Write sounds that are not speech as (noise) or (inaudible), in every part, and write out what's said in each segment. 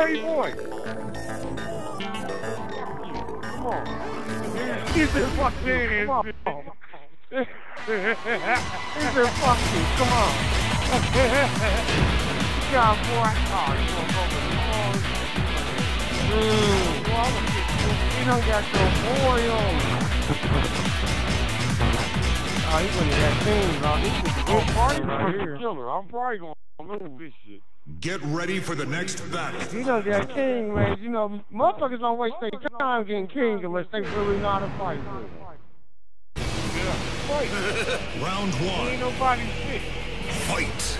party boy. Come on. He's a fucking. Come on. He's a fucking. Come on. God, boy. Oh, you gonna go with the boys? Well, I'm gonna get you. You don't got your boy on. Oh. (laughs) Oh, he wouldn't have things on. He could go party right here. Killer. I'm probably gonna move this shit. Get ready for the next battle. You know that king, man. You know, motherfuckers don't waste their time getting king unless they really know how to fight. Yeah, fight. (laughs) Round one. Ain't nobody shit. Fight.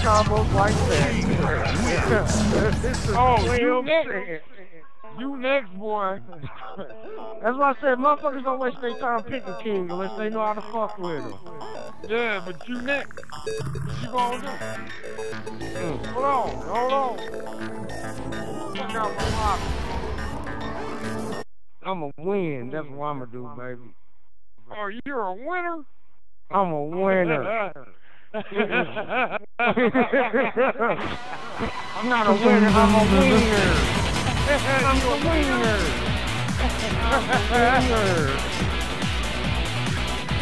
Combos like that? oh, you next. You next, boy. That's why I said motherfuckers don't waste their time picking king unless they know how to fuck with him. Yeah, but you next. What you gonna do? Mm. Hold on, hold on. Fuck out my mouth. I'ma win. That's what I'ma do, baby. Oh, you're a winner? I'm a winner. (laughs) I'm not a winner, I'm a winner. I'm a winner. I'm a winner.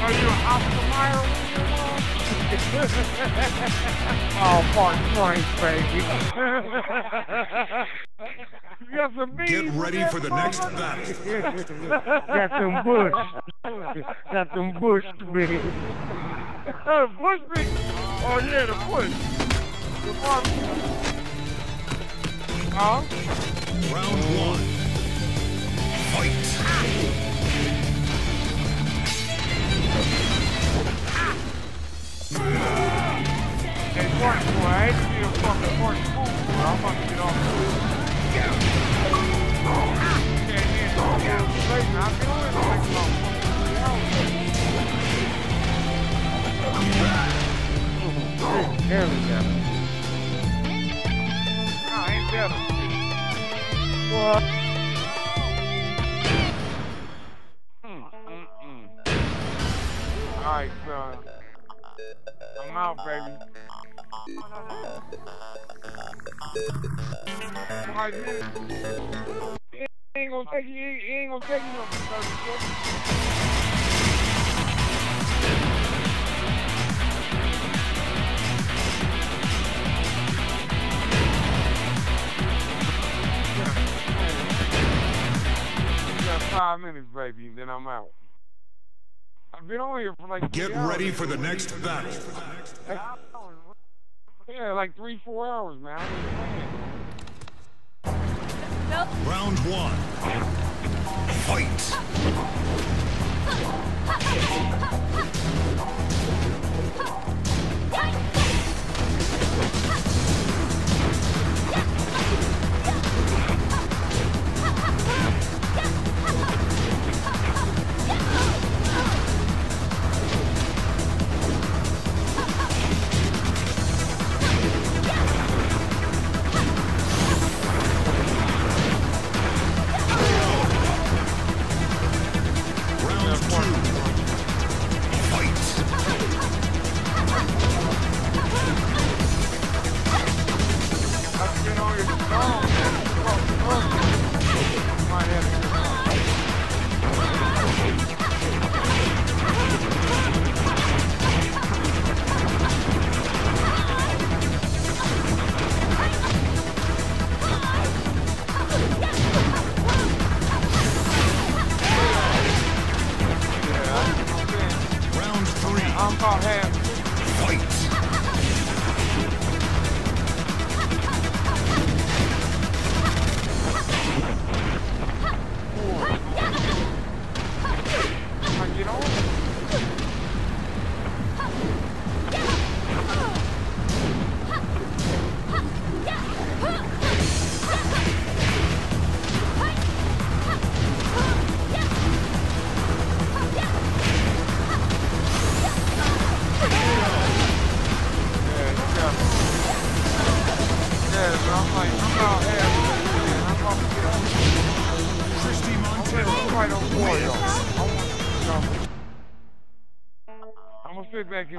Are you an Oscar Mayer winner? (laughs) oh, Mark Frank, baby. (laughs) you some. Get ready for the next battle. (laughs) got some bush. got some bush to me. Uh, bush me. Oh yeah, the bush. The barbecue. Huh? Round one. Fight. What? Mm, mm, mm. All right, son. I'm out, baby. It ain't gonna take you. Ain't gonna take you no. leave, then I'm out. I've been on here for like. Get ready hours. for the next battle. Yeah, like three, four hours, man. Nope. Round one. Fight. Fight!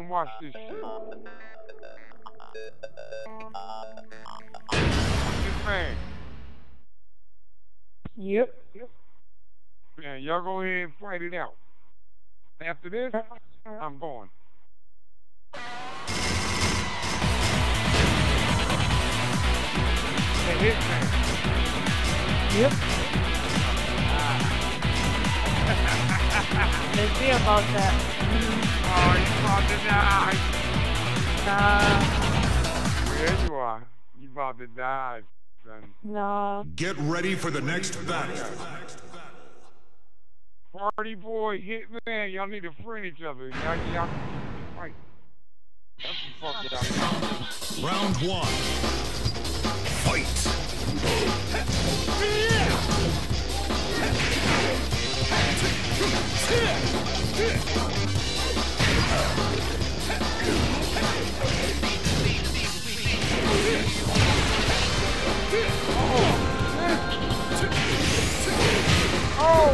And watch this shit. I'm just saying. Yep. Yep. Man, y'all go ahead and fight it out. After this, I'm going. The hitman. Yep. (laughs) Let's see about that. Oh, you about to die. Nah. There you are. You about to die, son. Nah. Get ready for the next battle. Party boy, hitman, y'all need to friend each other. Y'all, y'all fight. That's the fuck y'all. Round one. Fight. Oh.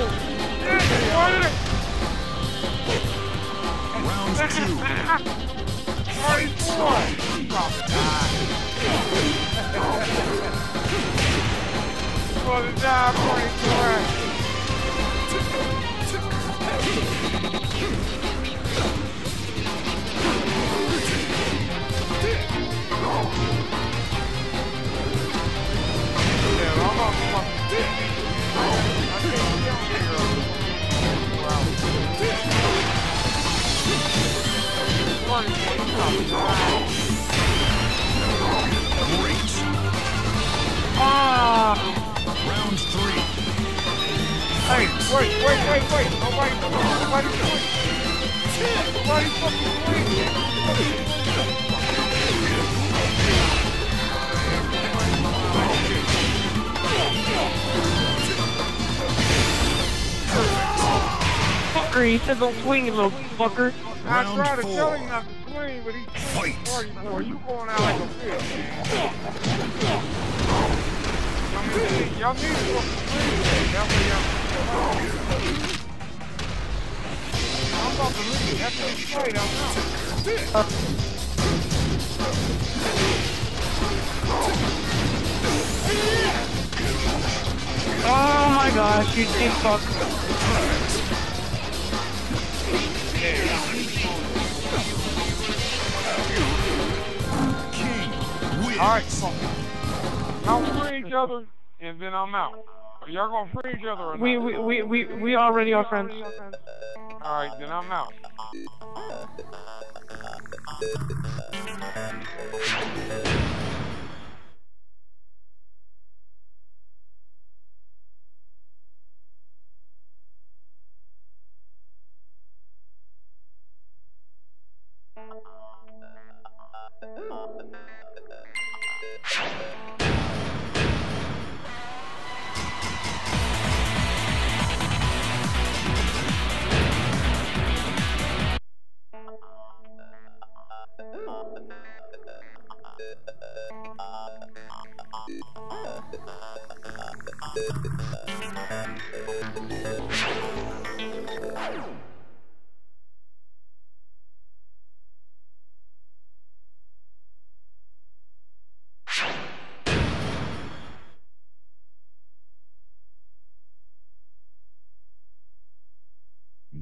Round two. You about to die. Boy. Yeah, I'm not fucking Great. Ah. Round three. Hey, wait, wait, wait, wait. Nobody, nobody, nobody, nobody fucking wait. Fucker, he said don't swing, you little fucker. I Round tried to four. tell him not to swing, but he's Fight. party boy. You going out like a fish. Y'all need, to fucking swing. That way y'all. I'm about to leave. After this fight, I'm out. Oh my gosh, you dick fuck. Wins. All right, so I'll free each other, and then I'm out. Are y'all gonna free each other or not? We, we, we, we, we already are friends. All right, then I'm out.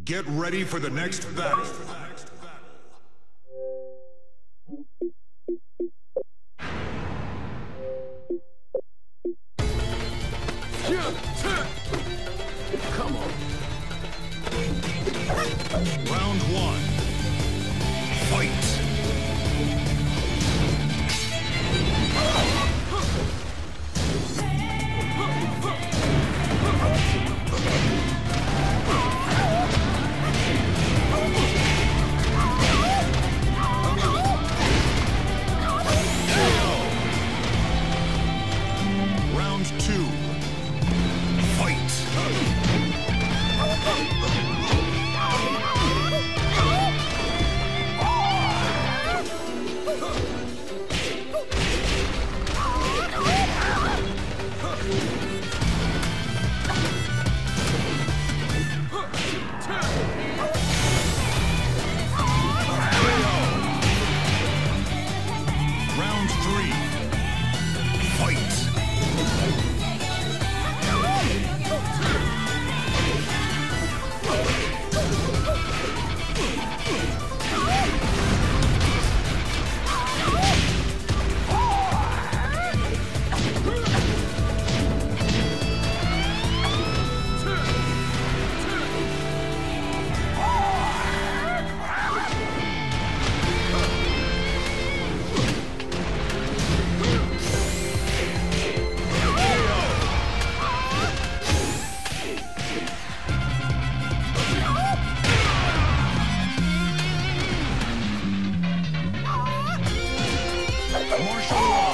Get ready for the next battle. Come on. Round one. Fight. Round two. Marshall Law.